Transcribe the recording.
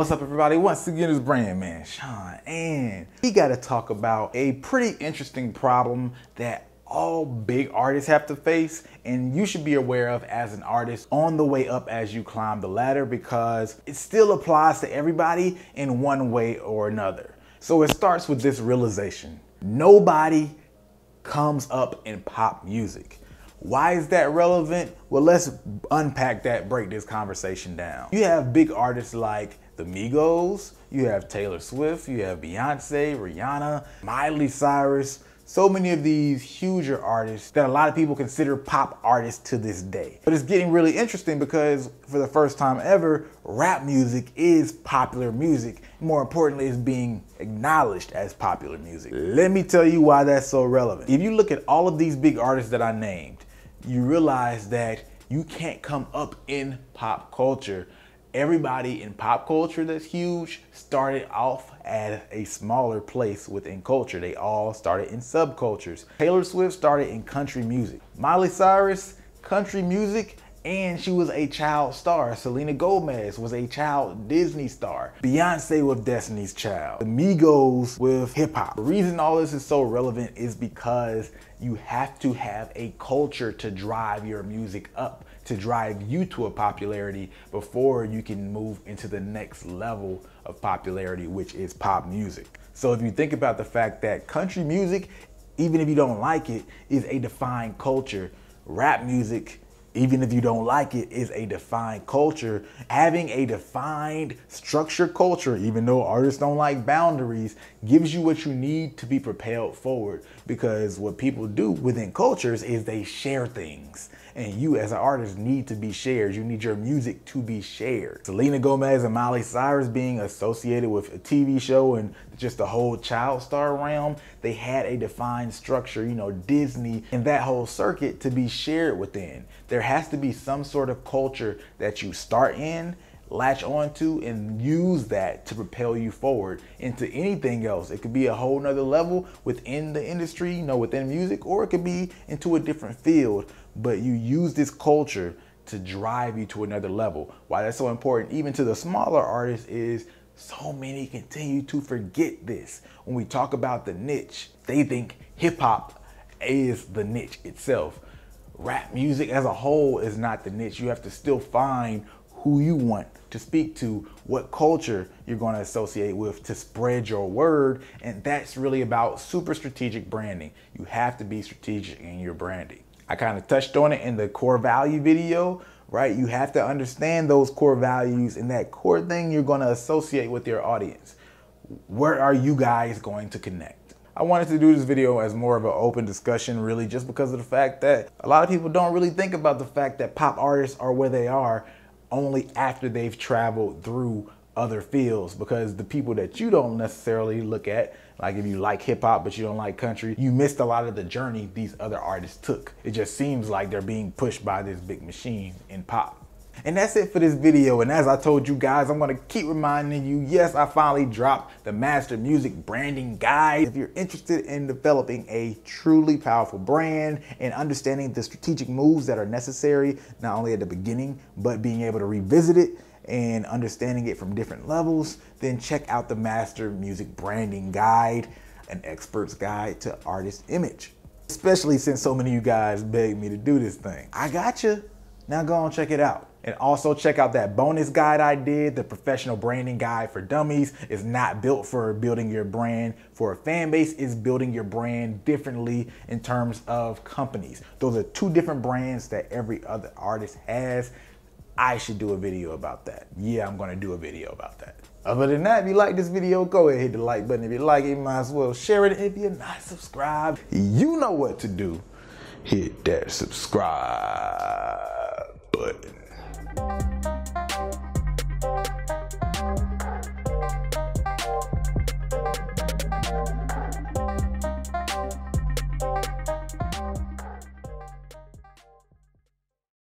What's up everybody? Once again, it's Brand Man, Sean, and we gotta talk about a pretty interesting problem that all big artists have to face and you should be aware of as an artist on the way up as you climb the ladder because it still applies to everybody in one way or another. So it starts with this realization. Nobody comes up in pop music. Why is that relevant? Well, let's unpack that, break this conversation down. You have big artists like the Migos, you have Taylor Swift, you have Beyonce, Rihanna, Miley Cyrus, so many of these huger artists that a lot of people consider pop artists to this day. But it's getting really interesting because for the first time ever, rap music is popular music. More importantly, it's being acknowledged as popular music. Let me tell you why that's so relevant. If you look at all of these big artists that I named, you realize that you can't come up in pop culture. Everybody in pop culture that's huge started off at a smaller place within culture. They all started in subcultures. Taylor Swift started in country music. Miley Cyrus, country music, and she was a child star. Selena Gomez was a child Disney star. Beyonce with Destiny's Child. The Migos with hip hop. The reason all this is so relevant is because you have to have a culture to drive your music up, to drive you to a popularity before you can move into the next level of popularity, which is pop music. So if you think about the fact that country music, even if you don't like it, is a defined culture, rap music even if you don't like it, is a defined culture. Having a defined structured culture, even though artists don't like boundaries, gives you what you need to be propelled forward. Because what people do within cultures is they share things. And you as an artist need to be shared. You need your music to be shared. Selena Gomez and Miley Cyrus being associated with a TV show and just the whole child star realm, they had a defined structure, you know, Disney and that whole circuit to be shared within. There has to be some sort of culture that you start in latch onto and use that to propel you forward into anything else. It could be a whole nother level within the industry, you know, within music, or it could be into a different field. But you use this culture to drive you to another level. Why that's so important, even to the smaller artists, is so many continue to forget this. When we talk about the niche, they think hip hop is the niche itself. Rap music as a whole is not the niche. You have to still find who you want to speak to, what culture you're going to associate with to spread your word. And that's really about super strategic branding. You have to be strategic in your branding. I kind of touched on it in the core value video, right? You have to understand those core values and that core thing you're going to associate with your audience. Where are you guys going to connect? I wanted to do this video as more of an open discussion, really, just because of the fact that a lot of people don't really think about the fact that pop artists are where they are only after they've traveled through other fields because the people that you don't necessarily look at, like if you like hip hop but you don't like country, you missed a lot of the journey these other artists took. It just seems like they're being pushed by this big machine in pop. And that's it for this video. And as I told you guys, I'm gonna keep reminding you, yes, I finally dropped the Master Music Branding Guide. If you're interested in developing a truly powerful brand and understanding the strategic moves that are necessary, not only at the beginning, but being able to revisit it and understanding it from different levels, then check out the Master Music Branding Guide, an expert's guide to artist image. Especially since so many of you guys begged me to do this thing. I got you. Now go and check it out. And also check out that bonus guide I did, the professional branding guide for dummies. is not built for building your brand for a fan base, it's building your brand differently in terms of companies. Those are two different brands that every other artist has. I should do a video about that. Yeah, I'm gonna do a video about that. Other than that, if you like this video, go ahead hit the like button. If you like it, you might as well share it. If you're not subscribed, you know what to do. Hit that subscribe button.